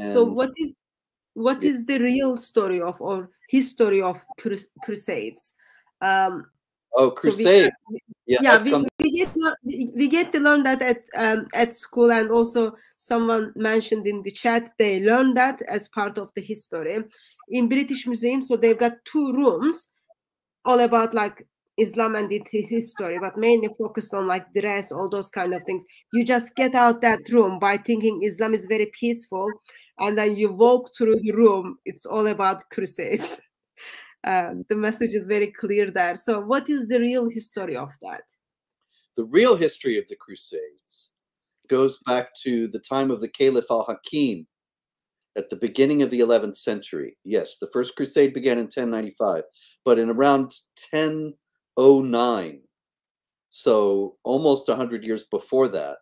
And so what is what is the real story of or history of crus- crusades? Um, oh, crusade. So we, yeah, yeah, we, we, get we get to learn that at um, at school, and also someone mentioned in the chat they learn that as part of the history in British Museum. So they've got two rooms all about like Islam and its history, but mainly focused on like dress, all those kind of things. You just get out that room by thinking Islam is very peaceful, and then you walk through the room. It's all about crusades. Uh, the message is very clear there. So, what is the real history of that? The real history of the Crusades goes back to the time of the Caliph al Hakim at the beginning of the 11th century. Yes, the first crusade began in 1095, but in around 1009, so almost 100 years before that,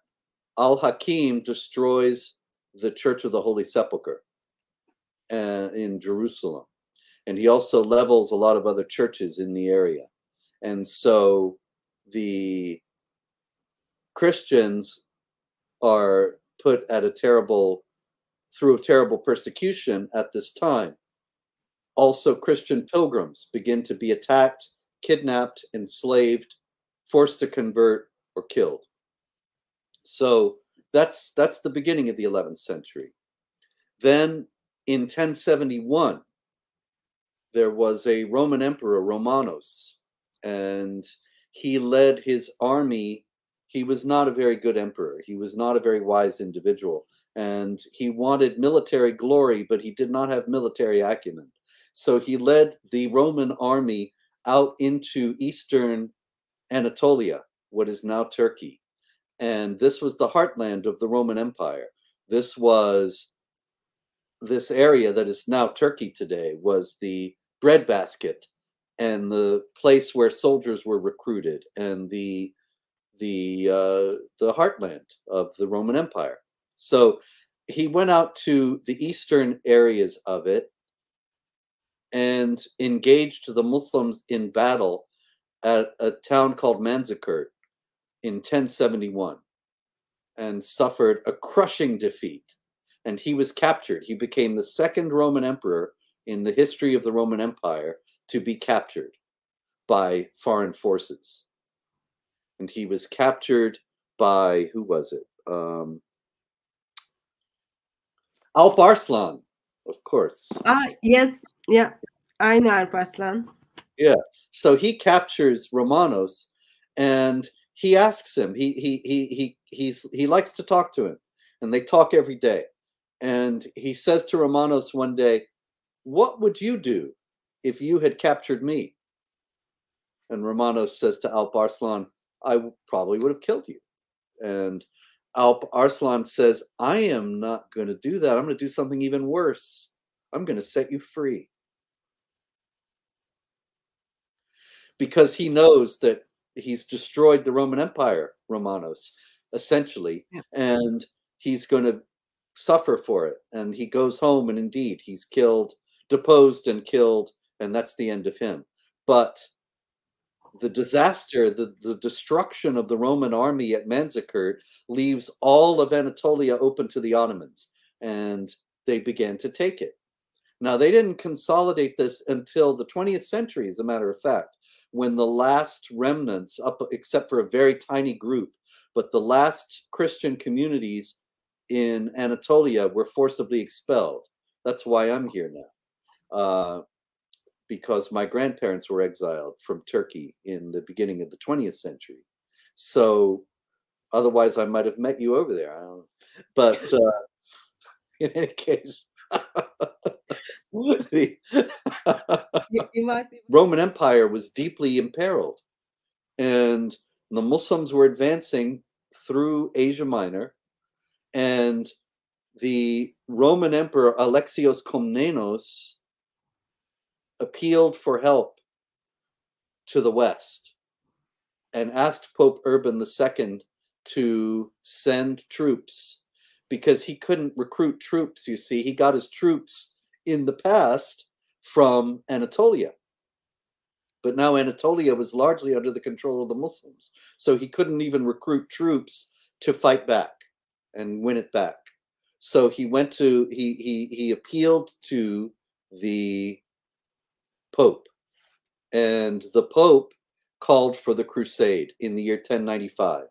al Hakim destroys the Church of the Holy Sepulchre uh, in Jerusalem and he also levels a lot of other churches in the area. And so the Christians are put at a terrible, through a terrible persecution at this time. Also, Christian pilgrims begin to be attacked, kidnapped, enslaved, forced to convert, or killed. So that's that's the beginning of the 11th century. Then in 1071, there was a Roman emperor, Romanos, and he led his army. He was not a very good emperor. He was not a very wise individual. And he wanted military glory, but he did not have military acumen. So he led the Roman army out into eastern Anatolia, what is now Turkey. And this was the heartland of the Roman Empire. This was this area that is now Turkey today was the breadbasket and the place where soldiers were recruited and the the uh, the heartland of the Roman Empire. So he went out to the eastern areas of it and engaged the Muslims in battle at a town called Manzikert in 1071 and suffered a crushing defeat. And he was captured. He became the second Roman emperor in the history of the Roman Empire to be captured by foreign forces. And he was captured by, who was it? Um, Alp Arslan, of course. Ah, yes, yeah, I know Alp Arslan. Yeah, so he captures Romanos, and he asks him. He he he he he's he likes to talk to him, and they talk every day. And he says to Romanos one day, what would you do if you had captured me? And Romanos says to Alp Arslan, I probably would have killed you. And Alp Arslan says, I am not going to do that. I'm going to do something even worse. I'm going to set you free. Because he knows that he's destroyed the Roman Empire, Romanos, essentially, yeah. and he's going to suffer for it. And he goes home, and indeed, he's killed deposed and killed, and that's the end of him. But the disaster, the, the destruction of the Roman army at Manzikert leaves all of Anatolia open to the Ottomans, and they began to take it. Now, they didn't consolidate this until the 20th century, as a matter of fact, when the last remnants, up except for a very tiny group, but the last Christian communities in Anatolia were forcibly expelled. That's why I'm here now uh, because my grandparents were exiled from Turkey in the beginning of the 20th century. So otherwise, I might have met you over there. I don't know. But uh, in any case, the Roman Empire was deeply imperiled, and the Muslims were advancing through Asia Minor, and the Roman Emperor Alexios Komnenos appealed for help to the West and asked Pope Urban II to send troops because he couldn't recruit troops, you see. He got his troops in the past from Anatolia. But now Anatolia was largely under the control of the Muslims. So he couldn't even recruit troops to fight back and win it back. So he went to he he he appealed to the Pope, and the Pope called for the crusade in the year 1095.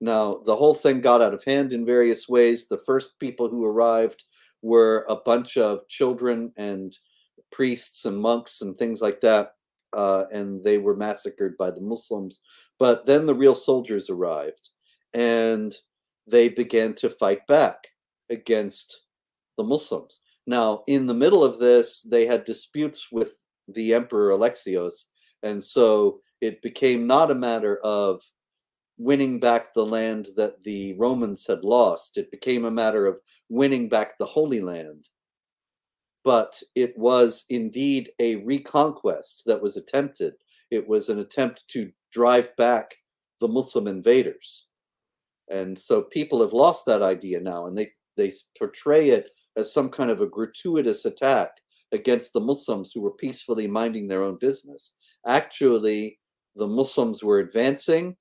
Now, the whole thing got out of hand in various ways. The first people who arrived were a bunch of children and priests and monks and things like that, uh, and they were massacred by the Muslims. But then the real soldiers arrived, and they began to fight back against the Muslims. Now, in the middle of this, they had disputes with the Emperor Alexios, and so it became not a matter of winning back the land that the Romans had lost. It became a matter of winning back the Holy Land. But it was indeed a reconquest that was attempted. It was an attempt to drive back the Muslim invaders. And so people have lost that idea now and they, they portray it as some kind of a gratuitous attack against the Muslims who were peacefully minding their own business. Actually, the Muslims were advancing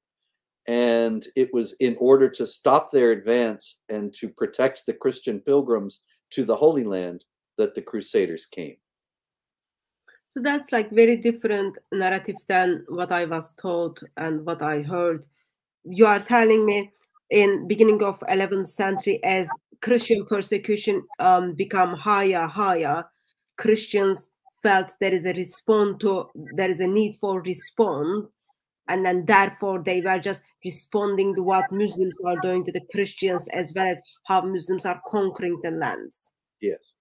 and it was in order to stop their advance and to protect the Christian pilgrims to the Holy Land that the Crusaders came. So that's like very different narrative than what I was taught and what I heard. You are telling me in beginning of 11th century as Christian persecution um, become higher, higher, Christians felt there is a response to there is a need for response and then therefore they were just responding to what Muslims are doing to the Christians as well as how Muslims are conquering the lands. Yes,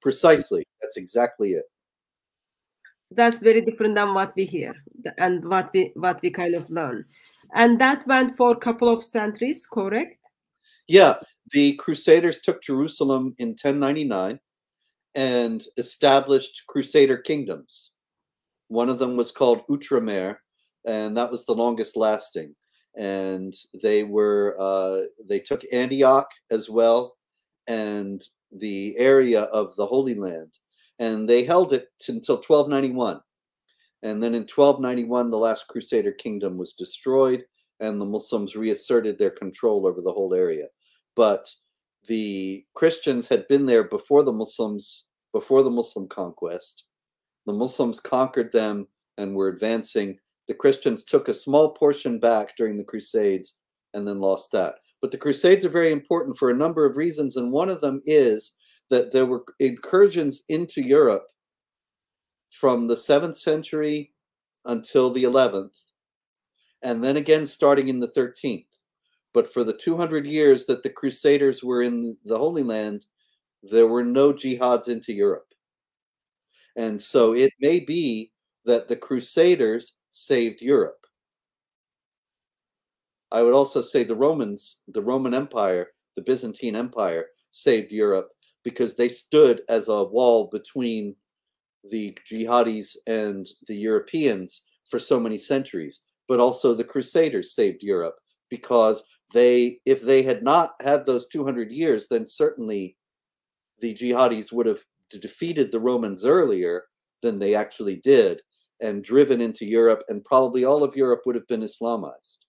precisely. That's exactly it. That's very different than what we hear and what we what we kind of learn, and that went for a couple of centuries. Correct? Yeah, the Crusaders took Jerusalem in 1099 and established Crusader kingdoms. One of them was called Outremer, and that was the longest lasting. And they were uh, they took Antioch as well, and the area of the Holy Land, and they held it until 1291. And then in 1291, the last Crusader kingdom was destroyed, and the Muslims reasserted their control over the whole area. But the Christians had been there before the Muslims, before the Muslim conquest. The Muslims conquered them and were advancing the Christians took a small portion back during the Crusades and then lost that. But the Crusades are very important for a number of reasons, and one of them is that there were incursions into Europe from the 7th century until the 11th, and then again starting in the 13th. But for the 200 years that the Crusaders were in the Holy Land, there were no jihads into Europe. And so it may be that the Crusaders saved Europe. I would also say the Romans, the Roman Empire, the Byzantine Empire saved Europe because they stood as a wall between the jihadis and the Europeans for so many centuries. But also the Crusaders saved Europe because they, if they had not had those 200 years, then certainly the jihadis would have defeated the Romans earlier than they actually did and driven into Europe, and probably all of Europe would have been Islamized.